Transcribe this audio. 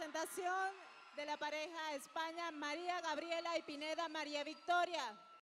presentación de la pareja España María Gabriela y Pineda María Victoria.